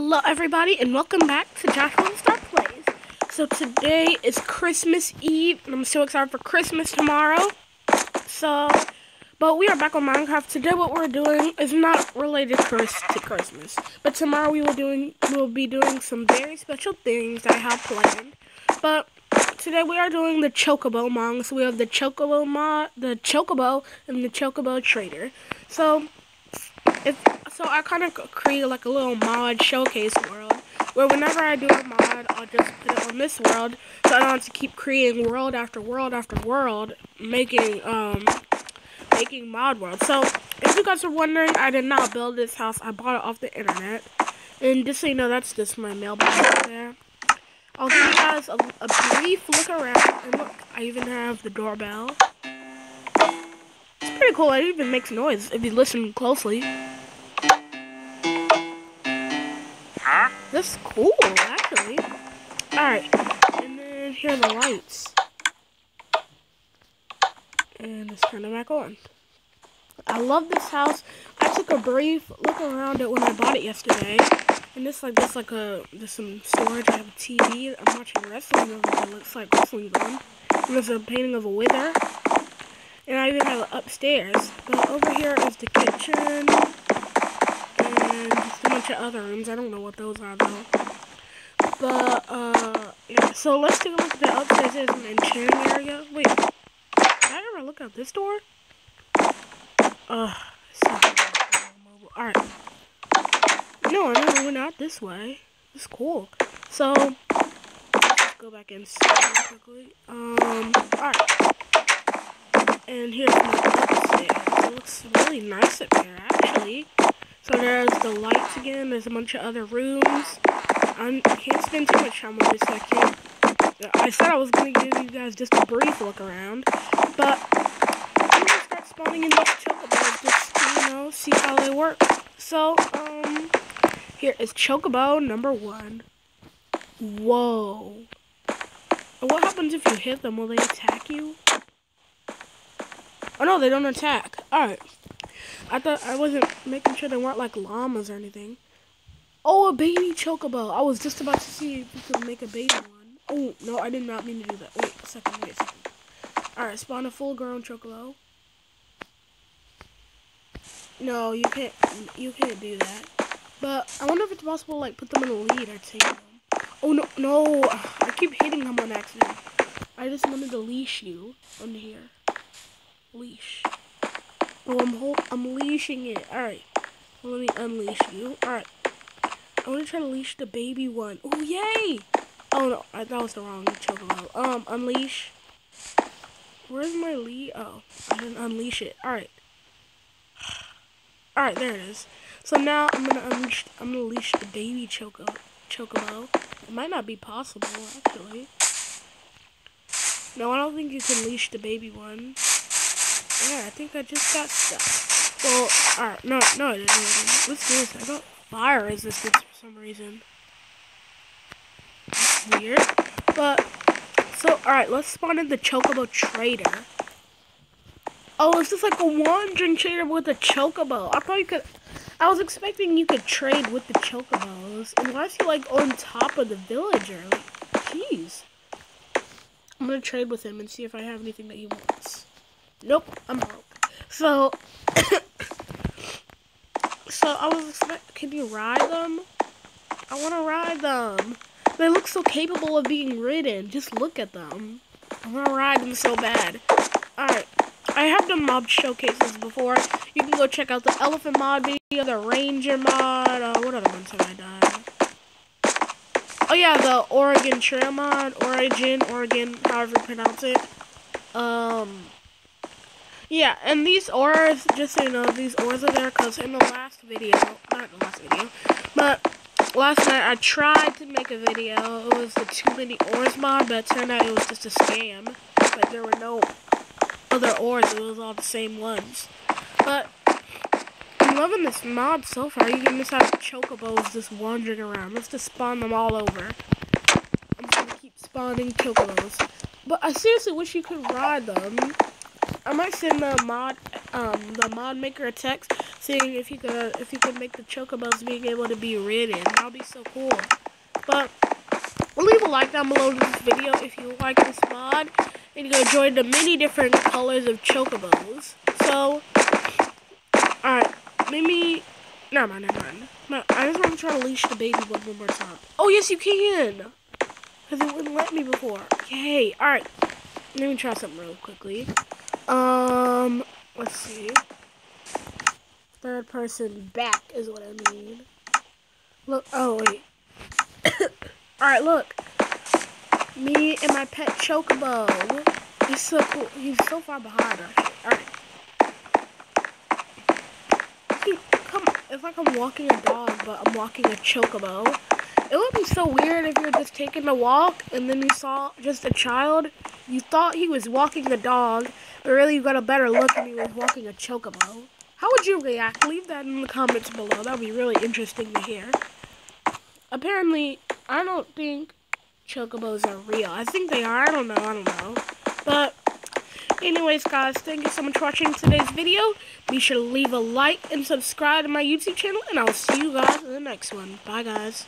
Hello everybody and welcome back to Joshua Star Plays. So today is Christmas Eve and I'm so excited for Christmas tomorrow. So, but we are back on Minecraft. Today what we're doing is not related to Christmas. But tomorrow we will doing we'll be doing some very special things I have planned. But today we are doing the Chocobo mod. So we have the Chocobo mod, the Chocobo, and the Chocobo Trader. So if so I kind of create like a little mod showcase world where whenever I do a mod, I'll just put it on this world so I don't have to keep creating world after world after world making um making mod world. So if you guys are wondering, I did not build this house. I bought it off the internet. And just so you know, that's just my mailbox there. I'll give you guys a, a brief look around. And look, I even have the doorbell. It's pretty cool. It even makes noise if you listen closely. That's cool, actually. Alright, and then here are the lights. And it's kind of back on. I love this house. I took a brief look around it when I bought it yesterday. And this like this like a there's some storage. I have a TV. I'm watching wrestling over there. It looks like wrestling. And there's a painting of a wither. And I even have it upstairs. But over here is the kitchen bunch of other rooms. I don't know what those are though. But uh, yeah. So let's take a look at the upstairs. There's an enchanting area. Wait, did I ever look out this door? Uh, all right. No, I never went out this way. It's cool. So let's go back inside quickly. Um, all right. And here's my upstairs. It looks really nice up here, actually. So there's the lights again. There's a bunch of other rooms. I'm, I can not spend too much time on this. I can't. I said I was going to give you guys just a brief look around. But I'm going to start spawning in these chocobos just, you know, see how they work. So, um, here is chocobo number one. Whoa. What happens if you hit them? Will they attack you? Oh no, they don't attack. Alright. I thought I wasn't making sure they weren't like llamas or anything. Oh, a baby chocobo. I was just about to see if you could make a baby one. Oh, no, I did not mean to do that. Wait a second, wait a second. Alright, spawn a full-grown chocobo. No, you can't, you can't do that. But I wonder if it's possible to, like, put them in a lead or take them. Oh, no, no. I keep hitting them on accident. I just wanted to leash you under here. Leash. Oh, I'm leashing it. All right. Well, let me unleash you. All right. I want to try to leash the baby one. Oh, yay! Oh no, I, that was the wrong chocobo. Um, unleash. Where's my lead? Oh, I didn't unleash it. All right. All right, there it is. So now I'm gonna unleash. I'm gonna leash the baby choco chocobo. It might not be possible actually. No, I don't think you can leash the baby one. Yeah, I think I just got stuck. Well, alright, no, no, I didn't. What's this? I got fire resistance for some reason. That's weird. But, so, alright, let's spawn in the Chocobo Trader. Oh, it's just like a wandering trader with a Chocobo. I thought you could... I was expecting you could trade with the Chocobos. And why is he, like, on top of the villager? Like, jeez. I'm gonna trade with him and see if I have anything that he wants. Nope, I'm broke. So, so I was expect, can you ride them? I want to ride them. They look so capable of being ridden. Just look at them. I want to ride them so bad. Alright, I have done mob showcases before. You can go check out the elephant mod video, the ranger mod. Uh, what other ones have I done? Oh yeah, the Oregon Trail mod, Origin, Oregon, however you pronounce it. Um, yeah, and these ores, just so you know, these ores are there because in the last video, not the last video, but last night I tried to make a video. It was the too many ores mod, but it turned out it was just a scam. Like there were no other ores, it was all the same ones. But I'm loving this mod so far. You can just have chocobos just wandering around. Let's just spawn them all over. I'm just gonna keep spawning chocobos. But I seriously wish you could ride them. I might send the mod, um, the mod maker a text seeing if you could if you could make the chocobos being able to be ridden. That would be so cool. But leave a like down below this video if you like this mod and you go join the many different colors of chocobos. So, alright, maybe, never mind, never mind. No, I just want to try to leash the baby one more time. Oh, yes, you can! Because it wouldn't let me before. Yay, alright. Let me try something real quickly. Um, let's see. Third person back is what I mean. Look, oh, wait. alright, look. Me and my pet Chocobo. He's so cool. He's so far behind us. Alright. Come, it's like I'm walking a dog, but I'm walking a Chocobo. It would be so weird if you were just taking a walk and then you saw just a child. You thought he was walking a dog, but really you got a better look and he was walking a Chocobo. How would you react? Leave that in the comments below. That would be really interesting to hear. Apparently, I don't think chocobos are real. I think they are. I don't know. I don't know. But anyways, guys, thank you so much for watching today's video. Be sure to leave a like and subscribe to my YouTube channel, and I'll see you guys in the next one. Bye, guys.